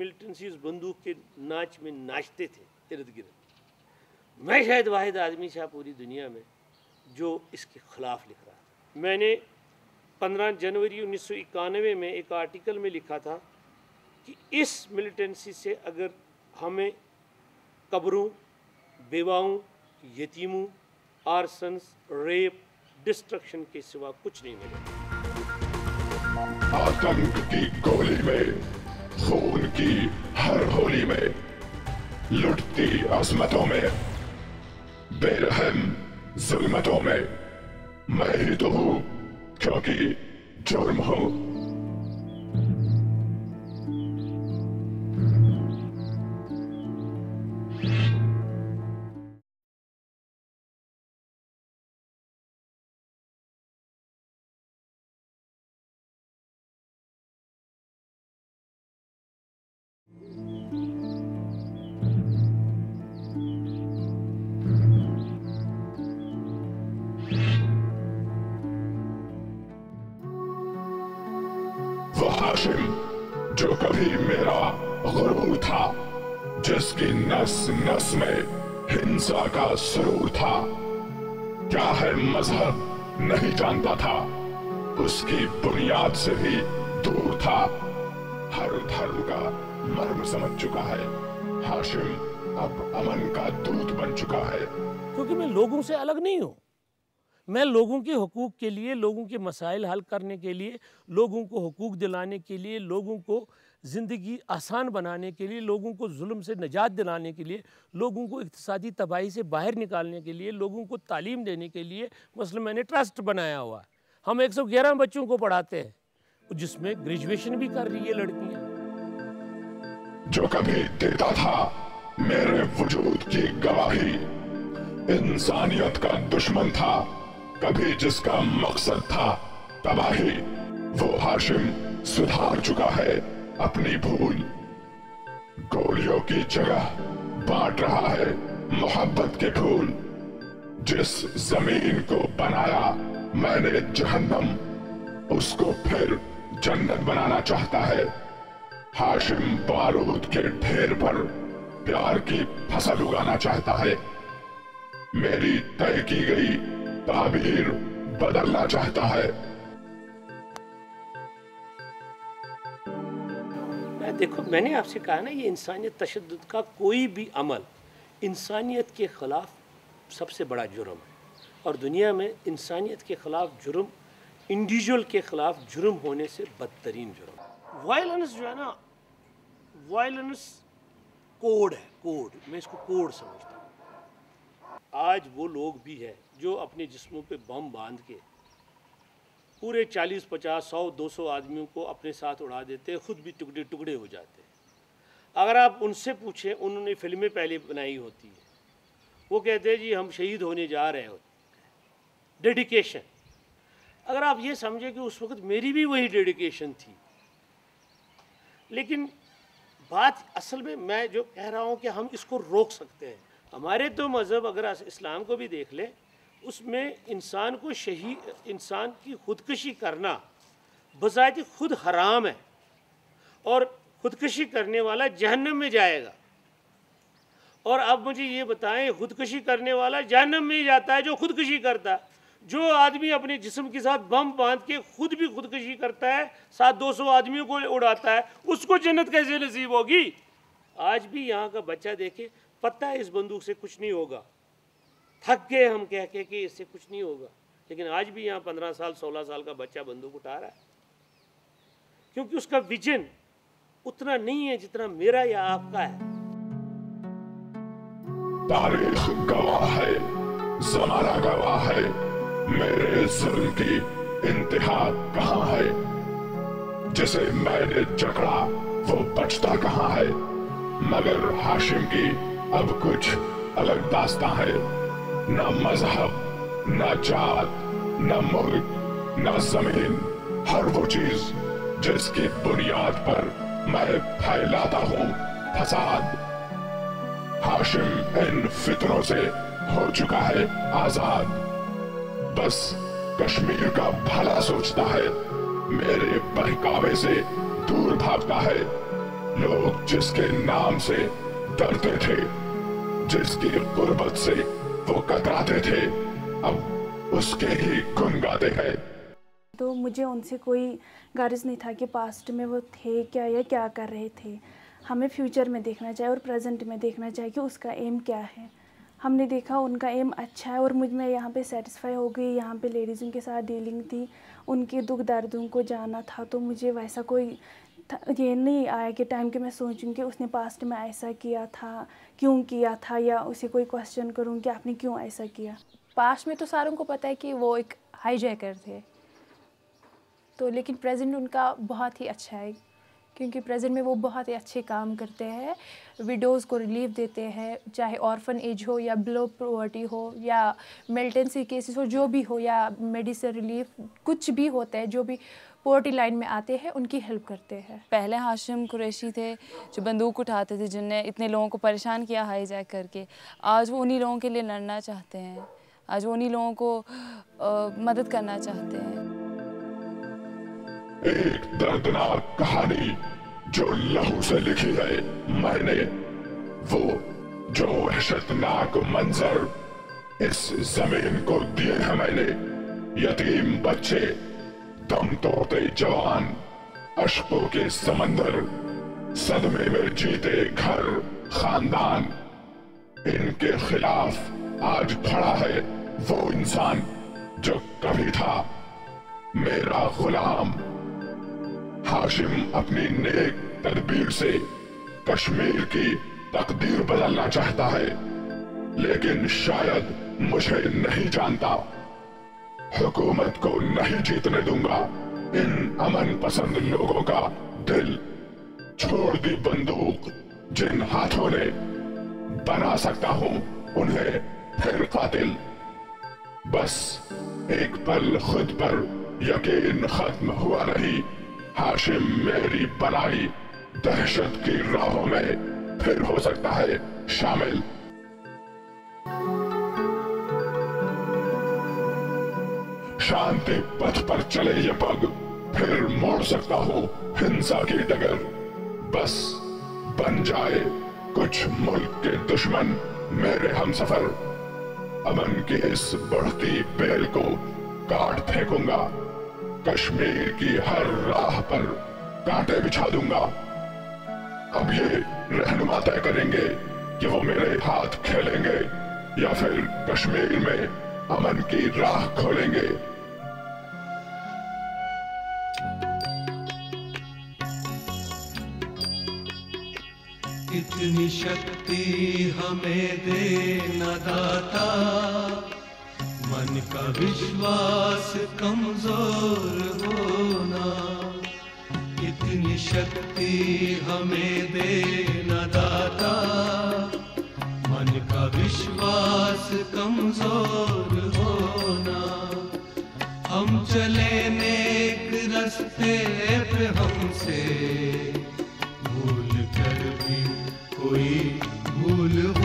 Militancy उस बंदूक के नाच में नाचते थे, इर्द गिर्द। मैं शायद वाहिद आदमी था पूरी दुनिया में जो इसके ख़िलाफ़ लिख रहा था। मैंने 15 जनवरी उन्नीस सौ इक्यानवे में एक आर्टिकल में लिखा था कि इस मिलिटेंसी से अगर हमें कब्रों, बेवाओं, यतीमों, आर्सन्स, रेप, डिस्ट्रक्शन के सिवा कुछ नहीं मिलेगा खून की हर होली में, लुटती अजमतों में, बेरहम जुलमतों में। मैं ही तो हूँ, क्योंकि जुर्म हूँ। हाशिम जो कभी मेरा गुरूर था जिसकी नस नस में हिंसा का सुरूर था क्या है मज़हब नहीं जानता था उसकी बुनियाद से भी दूर था हर धर्म का मर्म समझ चुका है हाशिम अब अमन का दूत बन चुका है क्योंकि मैं लोगों से अलग नहीं हूँ। मैं लोगों के हकूक़ के लिए, लोगों के मसाइल हल करने के लिए, लोगों को हकूक़ दिलाने के लिए, लोगों को ज़िंदगी आसान बनाने के लिए, लोगों को जुल्म से निजात दिलाने के लिए, लोगों को इकतदी तबाही से बाहर निकालने के लिए, लोगों को तालीम देने के लिए, मसलन मैंने ट्रस्ट बनाया हुआ हम 111 बच्चों को पढ़ाते हैं, जिसमें ग्रेजुएशन भी कर रही है लड़कियाँ। जो कभी देता था मेरे वजूद की गवाही, इंसानियत का दुश्मन था। कभी जिसका मकसद था तबाही, वो हाशिम सुधार चुका है अपनी भूल। गोलियों की जगह बांट रहा है मोहब्बत के फूल। जिस ज़मीन को बनाया मैंने जहन्नम, उसको फिर जन्नत बनाना चाहता है। हाशिम बारूद के ढेर पर प्यार की फ़सल उगाना चाहता है। मेरी तय की गई ताबीर बदलना चाहता है। देखो, मैंने आपसे कहा ना, ये इंसानियत तशद का कोई भी अमल इंसानियत के ख़िलाफ़ सबसे बड़ा जुर्म है। और दुनिया में इंसानियत के ख़िलाफ़ जुर्म, इंडिविजुअल के ख़िलाफ़ जुर्म होने से बदतरीन जुर्म वायलेंस जो है ना, वायलेंस कोड है, कोड, मैं इसको कोड समझता हूँ। आज वो लोग भी है जो अपने जिस्मों पे बम बाँध के पूरे 40 50 100 200 आदमियों को अपने साथ उड़ा देते हैं, खुद भी टुकड़े टुकड़े हो जाते हैं। अगर आप उनसे पूछें, उन्होंने फ़िल्में पहले बनाई होती हैं, वो कहते हैं, जी, हम शहीद होने जा रहे होते डेडिकेशन अगर आप ये समझें कि उस वक्त मेरी भी वही डेडिकेशन थी, लेकिन बात असल में मैं जो कह रहा हूँ कि हम इसको रोक सकते हैं। हमारे तो मज़हब अगर इस्लाम को भी देख लें उसमें इंसान को शहीद इंसान की खुदकशी करना बजाय खुद हराम है और खुदकशी करने वाला जहन्नम में जाएगा। और अब मुझे ये बताएँ, खुदकशी करने वाला जहन्नम में ही जाता है जो खुदकशी करता है। जो आदमी अपने जिस्म के साथ बम बाँध के खुद भी खुदकशी करता है, साथ 200 आदमियों को उड़ाता है, उसको जन्नत कैसे नसीब होगी? आज भी यहाँ का बच्चा देखे, पता है इस बंदूक से कुछ नहीं होगा। थक गए हम कह के कि इससे कुछ नहीं होगा। लेकिन आज भी यहाँ पंद्रह साल, सोलह साल का बच्चा बंदूक उठा रहा है। क्योंकि उसका विजन उतना नहीं है जितना मेरा या आपका है। तारीख गवाह है जमाना गवाह है, मेरे जुल्म की इंतहा कहाँ है? जिसे मैंने जकड़ा, वो बचता कहाँ है? मगर हाशिम की अब कुछ अलग दास्ता है। न मज़हब, न जात, न मुल्क, न ज़मीन, हर वो चीज़ जिसकी बुनियाद पर मैं फैलाता हूँ। फसाद हाशिम इन फितरों से हो चुका है आज़ाद। बस कश्मीर का भला सोचता है, मेरे बहकावे से दूर भागता है। लोग जिसके नाम से डरते थे, जिसकी गुर्बत से वो कतराते थे। अब उसके ही गुन गाते हैं तो मुझे उनसे कोई गारज नहीं था कि पास्ट में वो थे क्या या क्या कर रहे थे। हमें फ्यूचर में देखना चाहिए और प्रेजेंट में देखना चाहिए कि उसका एम क्या है। हमने देखा उनका एम अच्छा है और मुझमें यहाँ पे सेटिस्फाई हो गई। यहाँ पे लेडीज़ों के साथ डीलिंग थी। उनके दुख दर्दों को जाना था तो मुझे वैसा कोई ये नहीं आया कि टाइम के मैं सोचूं कि उसने पास्ट में ऐसा किया था, क्यों किया था, या उसे कोई क्वेश्चन करूँ कि आपने क्यों ऐसा किया? पास्ट में तो सारों को पता है कि वो एक हाईजैकर थे। तो लेकिन प्रेजेंट उनका बहुत ही अच्छा है, क्योंकि प्रेजेंट में वो बहुत ही अच्छे काम करते हैं विडोज़ को रिलीफ देते हैं, चाहे ऑर्फन एज हो या ब्लो प्रोवर्टी हो, या मिल्टेंसी केसेस हो, जो भी हो, या मेडिसिन रिलीफ कुछ भी होता है, जो भी पोवर्टी लाइन में आते हैं उनकी हेल्प करते हैं। पहले हाशिम कुरैशी थे जो बंदूक उठाते थे जिनने इतने लोगों को परेशान किया हाई जैक करके। आज वो उन्हीं लोगों के लिए लड़ना चाहते हैं। आज वो उन्हीं लोगों को आ, मदद करना चाहते हैं। एक दर्दनाक कहानी जो लहू से लिखी है मैंने वो जो वहशतनाक मंजर इस ज़मीन को दिए हैं मैंने। यतीम बच्चे दम तोड़ते जवान, अशकों के समंदर, सदमे में जीते घर, खानदान। इनके खिलाफ आज खड़ा है वो इंसान जो कभी था मेरा गुलाम। हाशिम अपनी नेक तदबीर से कश्मीर की तकदीर बदलना चाहता है, लेकिन शायद मुझे नहीं जानता। हुकूमत को नहीं जीतने दूँगा। इन अमन पसंद लोगों का दिल छोड़ दी बंदूक, जिन हाथों ने बना सकता हूँ, उन्हें फिर कातिल। बस एक पल खुद पर यकीन खत्म हुआ नहीं। हाशिम मेरी बनाई दहशत की राहों में फिर हो सकता है शामिल। शांति पथ पर चले ये पग। फिर मोड़ सकता हूँ हिंसा की डगर। बस बन जाए कुछ मुल्क के दुश्मन मेरे हम सफ़र। अमन की इस बढ़ती बेल को काट फेंकूँगा। कश्मीर की हर राह पर कांटे बिछा दूँगा। अब ये रहनुमा तय करेंगे कि वो मेरे हाथ खेलेंगे या फिर कश्मीर में अमन की राह खोलेंगे। इतनी शक्ति हमें दे न दाता। मन का विश्वास कमज़ोर होना। इतनी शक्ति हमें दे न दाता। का विश्वास कमज़ोर होना। हम चले नेक रस्ते पे हमसे। भूल कर भी कोई भूल हो